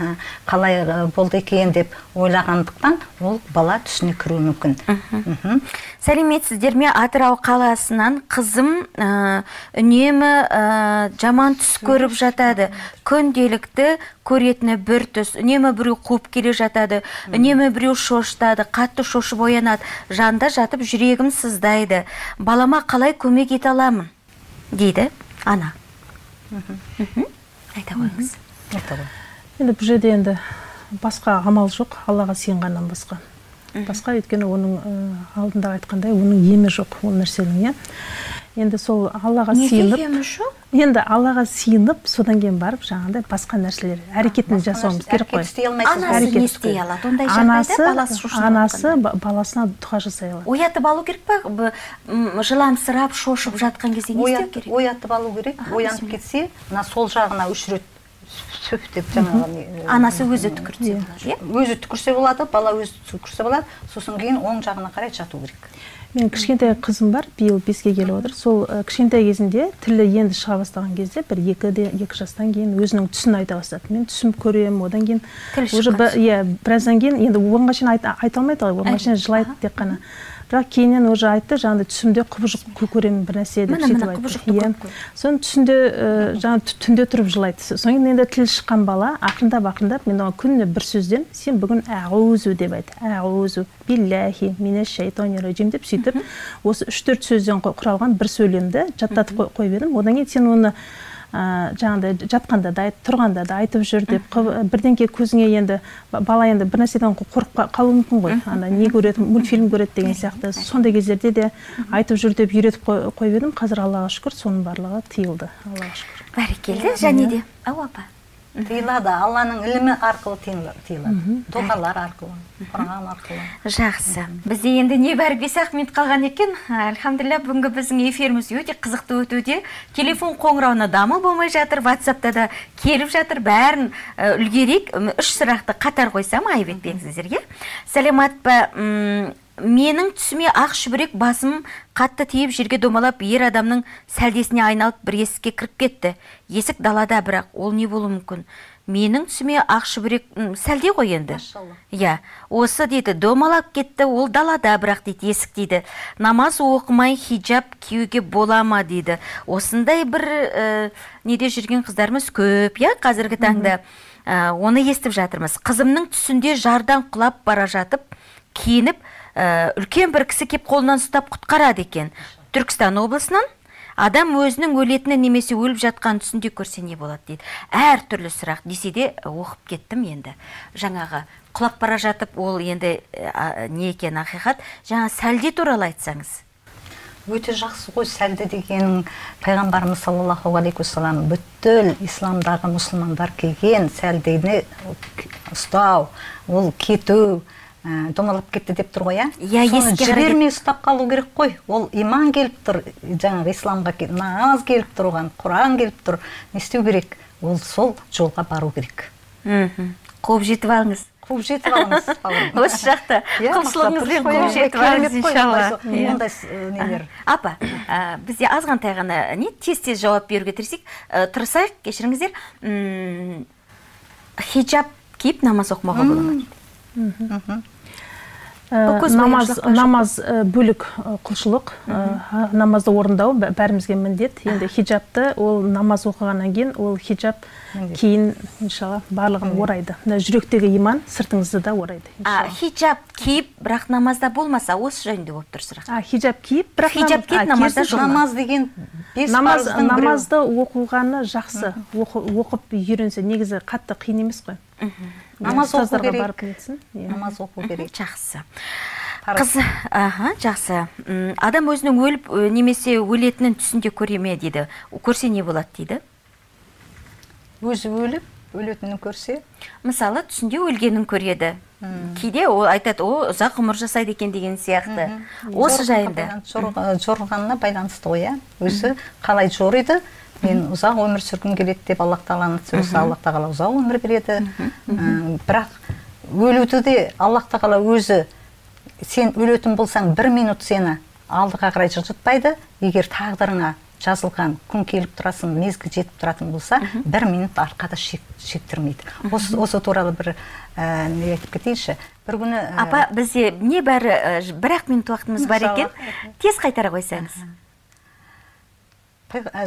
қалай болды екен деп ойлағандықтан ол бала түсіне кіруі мүмкін. Мхм. Сәлеметсіздер ме? Атырау қаласынан қызым ә, үнемі ә, жаман түс көріп жатады. Күнделікті көретіні бір түс үнемі біреу қуып келе жатады үнемі біреу шошытады қатты шошып оянады. Жанда жатып жүрегім сыздайды. Балама қалай көмек ете аламын? Дейді ана. Айта қойыңыз. Енді бұл жерде енді басқа амал жоқ. Аллаға сыйынғаннан басқа. Басқа өйткені оның ә, алдында айтқандай оның емі жоқ ол нәрсенің иә. Енді сол аллаға сыйынып жоқ? Енді аллаға сыйынып содан кейін барып жаңағыдай басқа нәрселер әрекетін жасауымыз керек қой. әрекет істей алмайсыз Анасы не істей. алады? Ондай анасы анасы баласына дұға жасай алады. Оятып алу керек па? Жыламсырап шошып жатқан кезде не істеу керек? оятып алу керек оянып кетсе мына сол жағына үш рет сөп деп жаңағы анасы өзі түкіртсе болады. Иә. Өзі түкірсе болады бала өзі түкірсе болады. Сосын кейін оң жағына қарай жату керек. Менің кішкентай қызым бар биыл беске келіп отыр. Сол кішкентай кезінде тілі енді шыға бастаған кезде бір екіде екі жастан кейін өзінің түсін айта бастады. Мен түсім көремін одан кейін уже иә біраздан кейін енді оңға шейін айта, алмайды ғой оңға шейін жылайды тек қана. Бірақ кейіннен уже айтты жаңағыдай түсімде құбыжық кө- көремін бір нәрсе деп сөйтіп айтты. Иә. соны түсінде жаңағы тү- түнде тұрып жылайды. Содан кейін енді тілі шыққан бала ақырындап ақырындап мен оған күніне бір сөзден сен бүгін әғузу деп айт. Әғузу биллахи минаш шайтани деп сөйтіп осы үш төрт сөзден құралған бір сөйлемді жаттатып қой- қойып едім. Одан кейін сен оны ә, жаңағыдай жатқанда да тұрғанда да айтып жүр деп бірдеңке көзіңе енді ба- бала енді бір нәрседен қо- қорқып қа- қалуы мүмкін ғой. Ана не көреді мультфильм көреді деген сияқты. Сондай кездерде де айтып жүр деп үйретіп қой- қойып едім. Қазір аллаға шүкір соның барлығы тыйылды. Аллаға шүкір. бәрекелді және де. Ау апа. Тыйылады. Алланың ілімі арқылы тыйыла- тыйылады. Дұғалар арқылы құран арқылы. Жақсы. Бізде енді небәрі бес ақ минут қалған екен? Альхамдулилля бүгінгі біздің эфиріміз өте қызықты өтуде. Телефон қоңырауына дамыл болмай жатыр ватсапта да келіп жатыр. Бәрін үлгерейік. Үш сұрақты қатар қойсам айып етпеңіздер иә сәлемат па менің түсіме ақ шүберек басым қатты тиіп жерге домалап ер адамның сәлдесіне айналып бір есікке кіріп кетті. Есік далада бірақ ол не болуы мүмкін? Менің түсіме ақ шүберек сәлде ғой енді. Иә осы дейді домалап кетті ол далада бірақ дейді есік дейді. Намаз оқымай хиджаб киюге бола ма дейді. Осындай бір ә, неде жүрген қыздарымыз көп иә қазіргі таңда. Ә, оны естіп жатырмыз. Қызымның түсінде жардан құлап бара жатып киініп үлкен бір кісі кеп қолынан ұстап құтқарады екен. Түркістан облысынан адам өзінің өлетіні немесе өліп жатқан түсінде көрсе не болады дейді. Әртүрлі сұрақ десе де оқып кеттім енді. Жаңағы құлап бара жатып ол енді ә, не екені ақиқат? Жаңа сәлде туралы айтсаңыз. Өте жақсы ғой сәлде дегенің пайғамбарымыз саллаллаху алейхи уассалам бүткіл исламдағы мұсылмандар келген сәлдені ұстау ол кету домалап кетті деп тұр ғой иә? Иә, еске жібермей ұстап қалу керек қой. Ол иман келіп тұр жаңағы исламға намаз келіп тұр оған құран келіп тұр. Не істеу керек? Ол сол жолға бару керек. Мхм. Қуып жетіп алыңыз. Қуып жетіп алыңыз бауырым. осы жақта Иә, құлшылығыңызбен қуып жетіп алыңыз иншалла. ондай Иә. э, нелер. апа ә, бізде азғантай ғана не? Тез тез жауап беруге тырысайық. Ә, тырысайық кешіріңіздер. М, хиджаб киіп намаз оқымауға бола ма? Дейді Ә, намаз бояушылыққа жоқ. намаз ә, бөлік ә, құлшылық намазды орындау бә- бәрімізге міндет. Енді хиджабты ол намаз оқығаннан кейін ол хиджаб кейін иншалла барлығын орайды. Мына жүректегі иман сыртыңызды да орайды а, хиджаб киіп бірақ намазда болмаса осы жайында болып тұр сұрақ а хиджаб киіп бірақ Хиджаб киіп намазда намаз деген намаз намазды оқығаны жақсы. Оқы- оқып үйренсе негізі қатты қиын емес қой. Намаз оқу керек. иә. намаз оқу керек. Жақсы. Қыз аха жақсы. Адам өзінің өліп немесе өлетінін түсінде көре ме дейді? Көрсе не болады дейді? Өзі өліп өлетінін көрсе? Мысалы түсінде өлгенін көреді. Кейде ол айтады о ұзақ ғұмыр жасайды екен деген сияқты. Осы жайында. жорғанына байланысты ғой иә. Өзі қалай жориды мен ұзақ өмір сүргім келеді деп аллах тағаланың сөзі аллах тағала ұзақ өмір береді. Бірақ өлуді де аллах тағала өзі сен өлетін болсаң бір минут сені алдыға қарай жылжытпайды. Егер тағдырыңа жазылған күн келіп тұрасың мезгіл жетіп тұратын болса бір минут арқада шек, шектірмейді. Осы, осы туралы бір ә, не айтып кетейінші. Бір күні ә, апа бізде небәрі ә, ж- бір ақ минут уақытымыз бар екен. Тез қайтара қойсаңыз.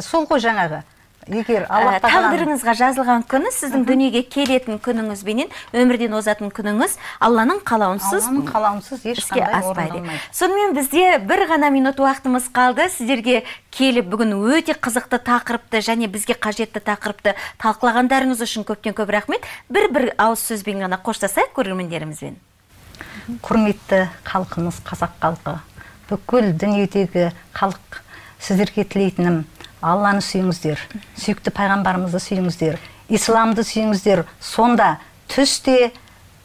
Сол ғой жаңағы егер Ә, алла тағдырыңызға жазылған күні сіздің дүниеге келетін күніңізбенен өмірден озатын күніңіз алланың қалауынсыз алланың қалауынсыз іске ешқандай аспайды. сонымен бізде бір ғана минут уақытымыз қалды. Сіздерге келіп бүгін өте қызықты тақырыпты және бізге қажетті тақырыпты талқылағандарыңыз үшін көптен көп рахмет. Бір бір ауыз сөзбен ғана қоштасайық көрермендерімізбен. Құрметті халқымыз қазақ халқы бүкіл дүниедегі халық сіздерге тілейтінім алланы сүйіңіздер сүйікті пайғамбарымызды сүйіңіздер исламды сүйіңіздер. Сонда түсте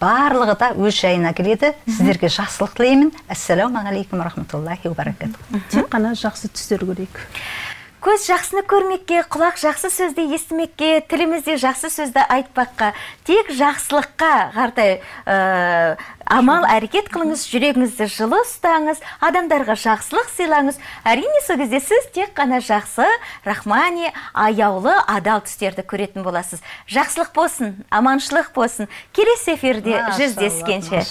барлығы да өз жайына келеді. Сіздерге жақсылық тілеймін. Ассалаумағалейкум рахматуллахи ва баракатух тек қана жақсы түстер көрейік. Көз жақсыны көрмекке құлақ жақсы сөзді естімекке тілімізде жақсы сөзді айтпаққа тек жақсылыққа қартай ә, амал әрекет қылыңыз жүрегіңізді жылы ұстаңыз адамдарға жақсылық сыйлаңыз. Әрине сол кезде сіз тек қана жақсы рахмани аяулы адал түстерді көретін боласыз. Жақсылық болсын аманшылық болсын. Келесі эфирде жүздескенше.